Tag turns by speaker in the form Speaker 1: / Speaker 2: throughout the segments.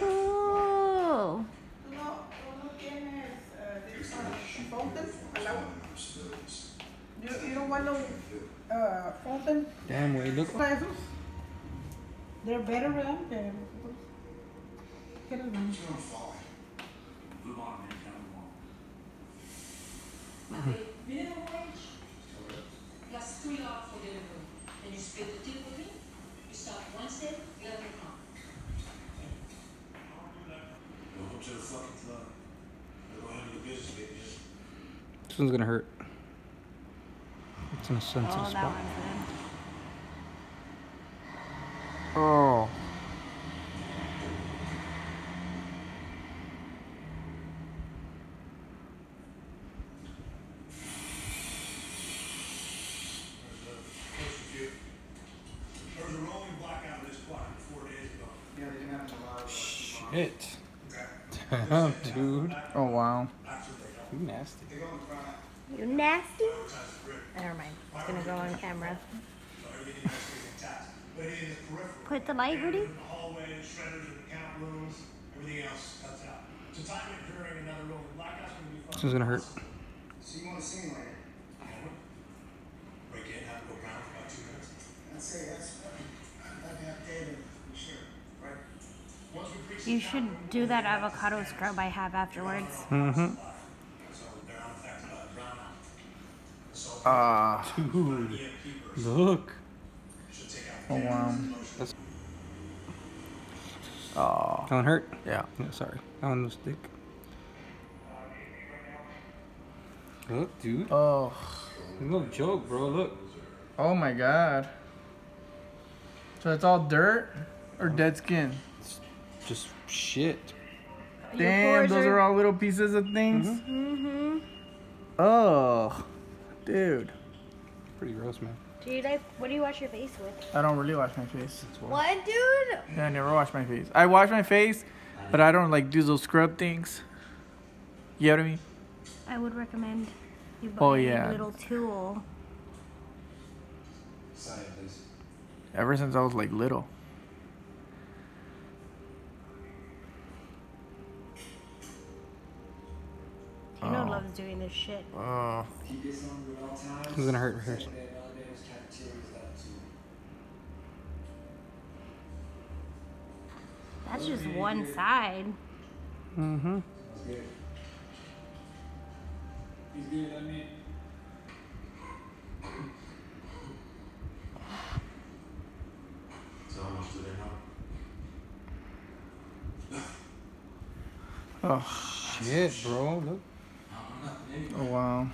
Speaker 1: Oh.
Speaker 2: ¿Tú no, tú this fountain al lado?
Speaker 3: Civilians.
Speaker 2: You, you don't want no uh, fountain?
Speaker 4: Damn, way look.
Speaker 2: Esos? They're better, ¿verdad? Que nosotros. ¿Qué eres, man?
Speaker 3: It's gonna fall.
Speaker 5: Move on, man. Count them all.
Speaker 6: Minimum wage plus three dollars for delivery. Then you split the tip with me. You start one step, the other come.
Speaker 3: Welcome to the fucking club. Go handle your business, baby.
Speaker 4: This one's gonna hurt. It's in a sensitive
Speaker 1: Oh, that
Speaker 4: spot.
Speaker 1: one's good.
Speaker 4: Oh.
Speaker 3: There was a rolling blackout of this block four days ago.
Speaker 7: Yeah, they didn't have a lot of
Speaker 4: Shit. Damn, dude.
Speaker 7: Oh wow.
Speaker 4: You nasty.
Speaker 7: They go in front.
Speaker 1: You nasty? Never mind. It's gonna go on camera.
Speaker 3: Everything has to be intact. But in peripheral.
Speaker 1: Put the light, Rudy.
Speaker 3: The hallways, shredders in the count rooms, everything else cuts out. To time it during another gonna be
Speaker 4: This one's gonna hurt.
Speaker 7: So you want to sing later?
Speaker 3: Break in, have to go around for about two minutes.
Speaker 7: I'd say that's, I'd have David, for sure, right?
Speaker 3: Once we preach
Speaker 1: You should do that avocado scrub I have afterwards.
Speaker 4: Mm-hmm.
Speaker 3: so they're unaffected by the brownout. So
Speaker 7: Ah.
Speaker 4: Dude. Look.
Speaker 3: should take out
Speaker 7: Oh wow.
Speaker 4: That's,
Speaker 7: Oh.
Speaker 4: that one hurt?
Speaker 7: Yeah.
Speaker 4: Yeah, sorry. That one was thick. Look, dude.
Speaker 7: Oh.
Speaker 4: No joke, bro. Look.
Speaker 7: Oh my god. So it's all dirt or dead skin?
Speaker 4: Just shit.
Speaker 1: Your
Speaker 7: Damn, those are all little pieces of things.
Speaker 1: Mm-hmm.
Speaker 7: Oh, dude.
Speaker 4: Pretty gross, man.
Speaker 1: Dude, I, what do you wash your face with?
Speaker 7: I don't really wash my face.
Speaker 1: What, dude?
Speaker 7: Yeah, I never wash my face. I wash my face, but I don't like do those scrub things. You know what I mean?
Speaker 1: I would recommend you buy
Speaker 7: Oh, yeah.
Speaker 1: a little tool.
Speaker 3: Sign it.
Speaker 7: Ever since I was like little.
Speaker 1: Doing this shit.
Speaker 7: Oh.
Speaker 8: Keep this on at all times.
Speaker 4: It's gonna hurt here.
Speaker 8: Second day elevators, cafeterias, that too.
Speaker 1: That's just one side.
Speaker 4: Mm-hmm.
Speaker 8: That's good. He's good, I mean.
Speaker 3: So how much do they know?
Speaker 7: Oh.
Speaker 4: Shit, bro. Look.
Speaker 3: Bought wow.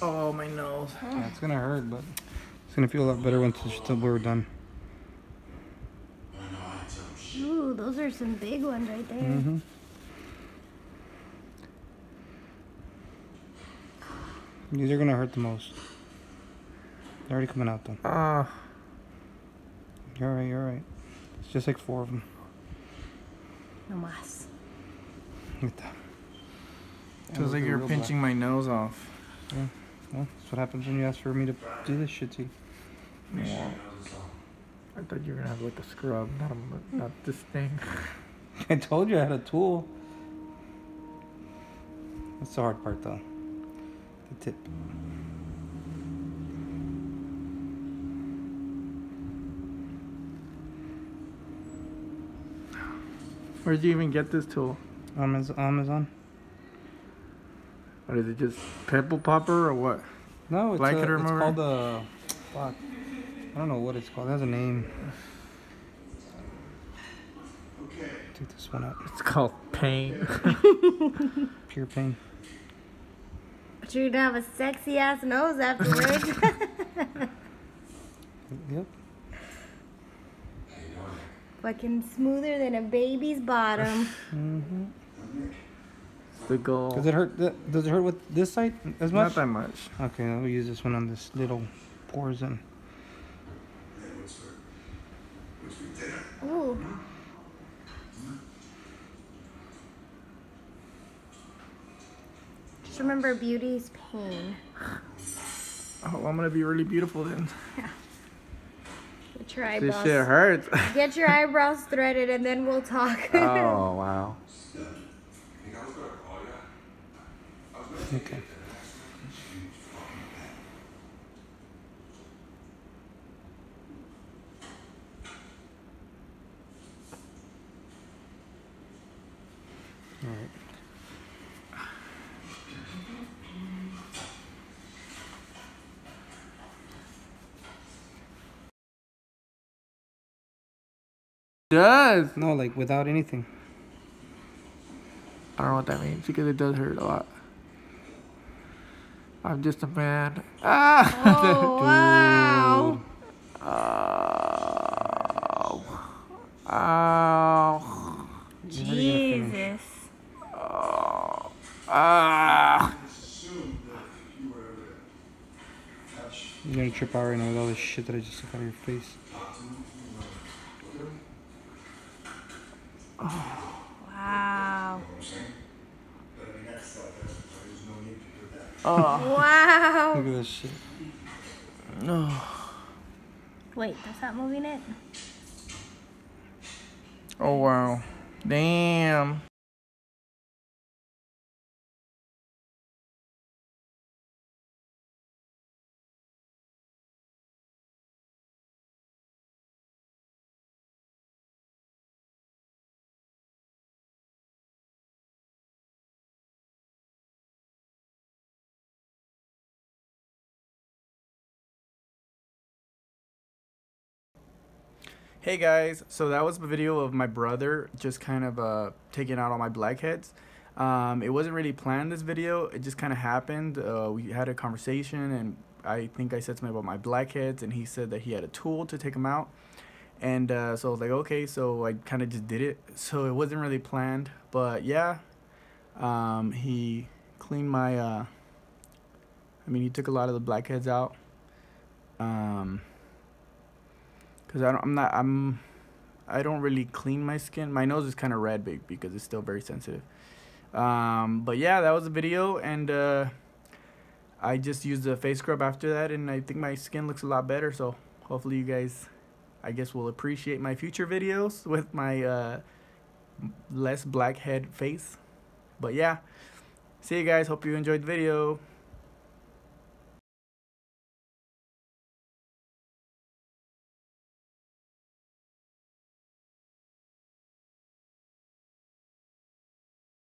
Speaker 7: Oh my nose.
Speaker 4: Yeah, it's gonna hurt, but it's gonna feel a lot better once it's, we're done.
Speaker 3: I know I ain't telling shit.
Speaker 1: Ooh, those are some big ones right there.
Speaker 4: Mm-hmm. These are gonna hurt the most. They're already coming out though.
Speaker 7: Ah.
Speaker 4: You're alright, you're alright. It's just like four of them.
Speaker 1: No mas.
Speaker 4: Look at that.
Speaker 7: Feels like you're pinching my nose off. Yeah.
Speaker 4: Well, that's what happens when you ask for me to do this shit to you.
Speaker 3: Make sure you know this all.
Speaker 7: I thought you were gonna have like a scrub, not a, not this thing.
Speaker 4: I told you I had a tool. That's the hard part though. The tip.
Speaker 7: Where'd you even get this tool?
Speaker 4: Amaz- Amazon?
Speaker 7: What is it? Just pimple popper or what?
Speaker 4: No, it's,
Speaker 7: Blanket
Speaker 4: a, it's
Speaker 7: remover?
Speaker 4: called a. Fuck. I don't know what it's called. It has a name.
Speaker 3: Okay.
Speaker 4: Take this one out.
Speaker 7: It's called pain.
Speaker 4: Pure pain.
Speaker 1: But you're gonna have a sexy ass nose afterwards.
Speaker 4: Yep.
Speaker 1: Fucking smoother than a baby's bottom.
Speaker 4: Mm-hmm.
Speaker 7: The goal.
Speaker 4: Does it hurt? th- Does it hurt with this side as much?
Speaker 7: Not that much.
Speaker 4: Okay, I'll use this one on this little pores in.
Speaker 3: Hey, what's for, what's for dinner?
Speaker 1: Ooh. Just remember beauty's pain.
Speaker 7: Oh, I'm gonna be really beautiful then. Yeah.
Speaker 1: Get your eyebrows.
Speaker 7: This shit hurts.
Speaker 1: Get your eyebrows threaded and then we'll talk.
Speaker 7: oh wow.
Speaker 4: Okay.
Speaker 7: Does.
Speaker 4: No, like without anything.
Speaker 7: I don't know what that means because it does hurt a lot. I'm just a man. Ah.
Speaker 1: oh wow.
Speaker 7: Ow. Ow.
Speaker 1: Jesus.
Speaker 7: Oh. Ah.
Speaker 4: You're gonna trip out right now with all this shit that I just took out of your face.
Speaker 1: Wow.
Speaker 7: Oh.
Speaker 1: Wow.
Speaker 4: Look at this shit.
Speaker 7: No.
Speaker 1: Wait, that's not moving it?
Speaker 7: Oh wow. Damn. Hey guys, so that was the video of my brother just kind of uh, taking out all my blackheads. Um, it wasn't really planned this video, it just kind of happened. Uh, we had a conversation and I think I said something about my blackheads and he said that he had a tool to take them out. And uh, so I was like, okay, so I kind of just did it. So it wasn't really planned, but yeah, um, he cleaned my, uh, I mean, he took a lot of the blackheads out. Um, Cause I don't, I'm not, I'm, I don't really clean my skin. My nose is kind of red big because it's still very sensitive. Um, but yeah, that was the video, and uh, I just used a face scrub after that, and I think my skin looks a lot better. So hopefully you guys, I guess, will appreciate my future videos with my uh, less blackhead face. But yeah, see you guys. Hope you enjoyed the video.